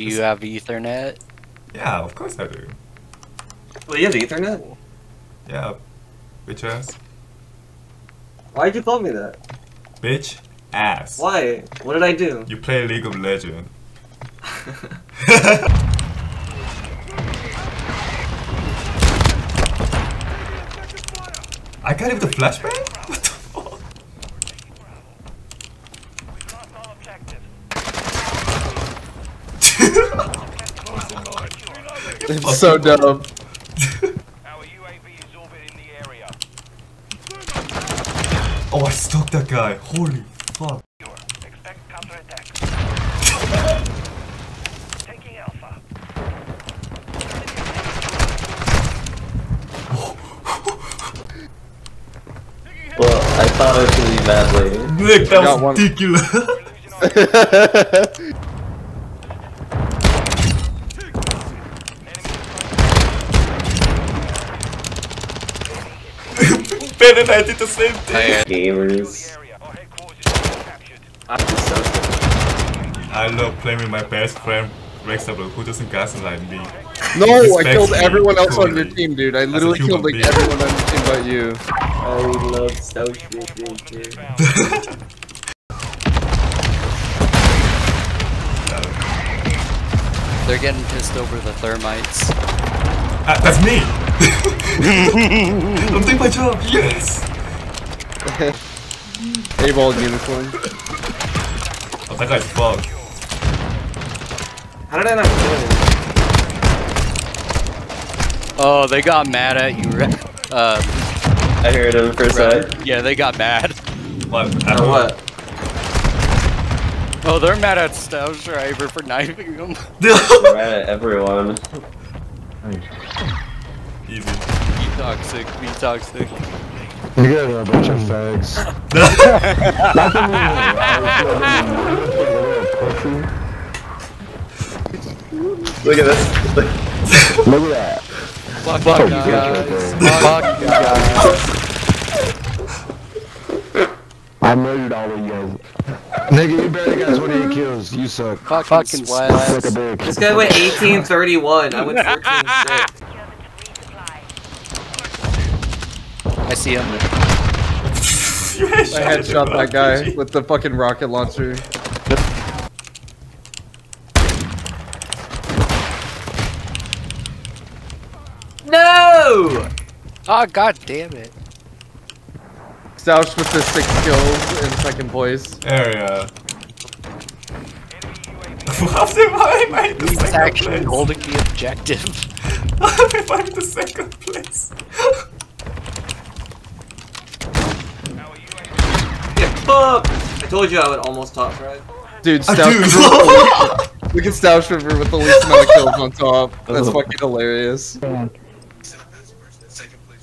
Do you have Ethernet? Yeah, of course I do. Well, you have Ethernet? Yeah, bitch ass. Why'd you call me that? Bitch ass. Why? What did I do? You play League of Legends. I got him with the flashbang? What the It's so dumb. Our UAV is orbiting the area. Oh, I stalked that guy. Holy fuck. Taking Alpha. Well, I thought it was gonna be badly. Nick, that was one. ridiculous. ben and I did the same thing. Uh, Gamers. Area. Our headquarters is captured. I'm so I love playing with my best friend, Rex who doesn't gaslight me. No, I killed everyone else on your team, dude. I literally killed like being. everyone on your team but you. I love Stout dude. They're getting pissed over the thermites. Ah, that's me! I'm doing my job, yes! A-ball unicorn. Oh, that guy's fucked. How did I not kill him? Oh, they got mad at you. Re- Uh, I heard him first side. yeah, they got mad. What? Or what? Oh, they're mad at Stoush River for knifing them. They're mad at everyone. Easy. Be toxic, be toxic. You get a bunch of fags. Look at this. Look at that. Fuck, Fuck you you guys. guys. Fuck you guys. I murdered all of you guys. Nigga, you barely got 28 kills. You suck. Fucking Suck a sweat. This guy went 1831. I went 14 I see him. I headshot that guy with the fucking rocket launcher. No! Oh, god damn it. Stoush with the six kills in second place. Area. How am I in the He's second actually place? holding the objective. How am I in the second place? Yeah, fuck! I told you I would almost top right. Dude, I Stoush do. River. Look at Stoush River with the least amount of kills on top. That's fucking hilarious.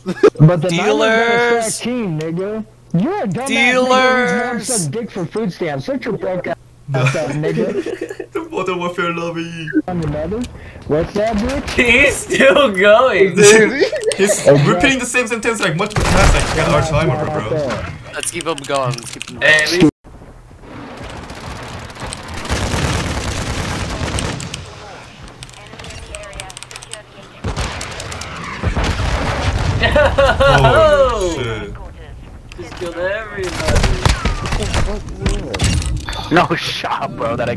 But the Dealers. Niners a team, nigga. You're a dumbass Dealers. nigga who's suck dick for food stamps. Shut your broke ass up, nigga. the Modern Warfare lobby. On the mother. What's that, bitch? He's still going! He's repeating the same sentence like multiple times. I can't our timer, bro. Let's keep him going. Let's keep him Hey, at least Oh shit. just killed everybody. No shot, bro. That I.